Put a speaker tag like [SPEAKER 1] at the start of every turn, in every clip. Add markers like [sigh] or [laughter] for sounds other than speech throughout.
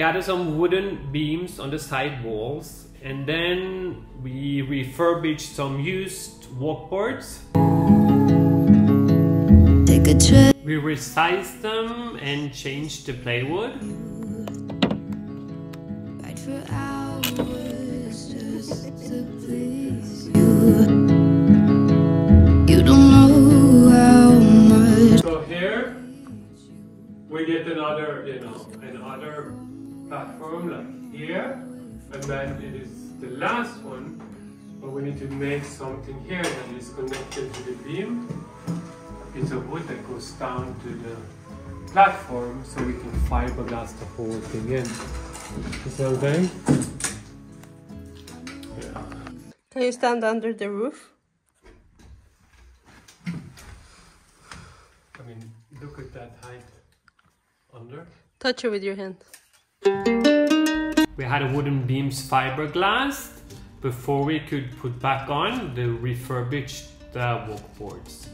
[SPEAKER 1] we added some wooden beams on the side walls and then we refurbished some used walkboards. We resized them and changed the plywood. So here we get another, you know, another platform like here, and then it is the last one, but we need to make something here that is connected to the beam, a piece of wood that goes down to the platform so we can fiberglass the whole thing in. Is that okay? Yeah.
[SPEAKER 2] Can you stand under the roof?
[SPEAKER 1] I mean, look at that height under.
[SPEAKER 2] Touch it with your hand.
[SPEAKER 1] We had a wooden beams fiberglass before we could put back on the refurbished uh, walkboards.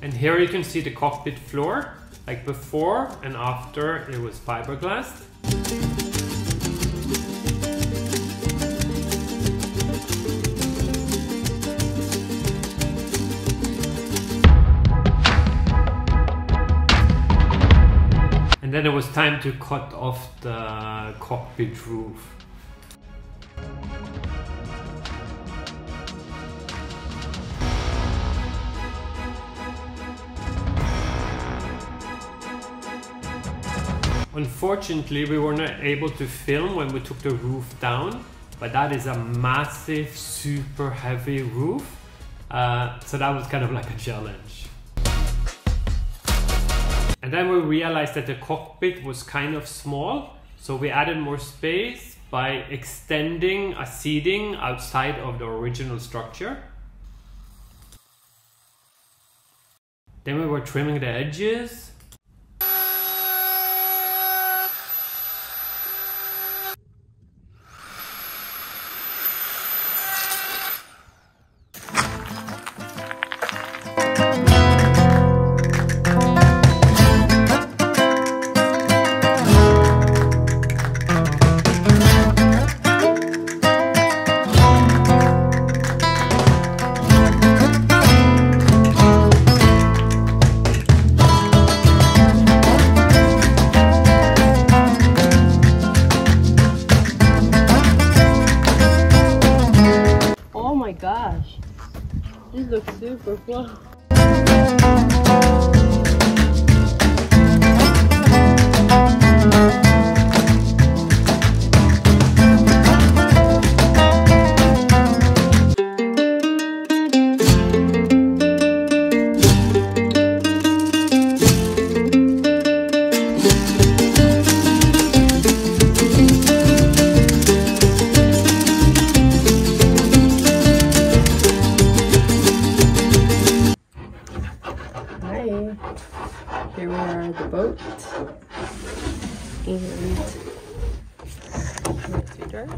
[SPEAKER 1] And here you can see the cockpit floor, like before and after it was fiberglass. And then it was time to cut off the cockpit roof. Unfortunately, we were not able to film when we took the roof down, but that is a massive, super heavy roof. Uh, so that was kind of like a challenge. And then we realized that the cockpit was kind of small, so we added more space by extending a seating outside of the original structure. Then we were trimming the edges.
[SPEAKER 2] Gosh. This looks super fun. And Peter.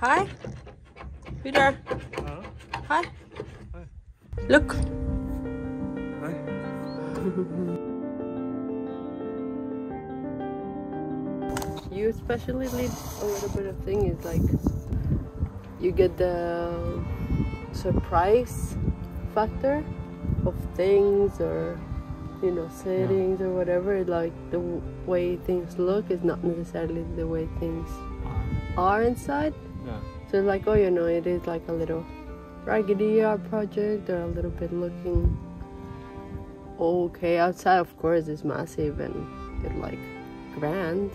[SPEAKER 2] Hi. Peter. Hi. Look. [laughs] you especially need a little bit of thing is like you get the surprise factor of things or you know settings or whatever like the w- way things look is not necessarily the way things ah. are inside.
[SPEAKER 1] Yeah.
[SPEAKER 2] so like oh you know it is like a little raggedy art project or a little bit looking okay. Outside of course it's massive and it like grand.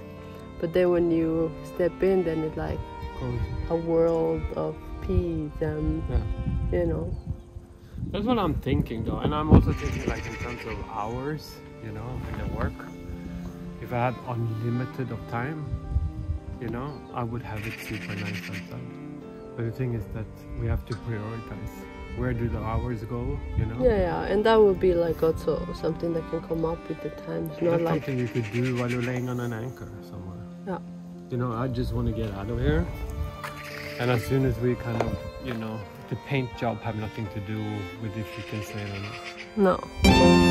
[SPEAKER 2] But then when you step in then it's like oh, a world of peace and
[SPEAKER 1] Yeah.
[SPEAKER 2] you know
[SPEAKER 1] that's what I'm thinking though, and I'm also thinking like in terms of hours, you know, in the work. If I had unlimited of time, you know, I would have it super nice sometimes. But the thing is that we have to prioritize. Where do the hours go, you know?
[SPEAKER 2] Yeah, yeah, and that would be like also something that can come up with the times, not
[SPEAKER 1] That's
[SPEAKER 2] like
[SPEAKER 1] something you could do while you're laying on an anchor somewhere.
[SPEAKER 2] Yeah.
[SPEAKER 1] You know, I just want to get out of here, and as soon as we kind of, you know, the paint job have nothing to do with if you can sail or not?
[SPEAKER 2] No.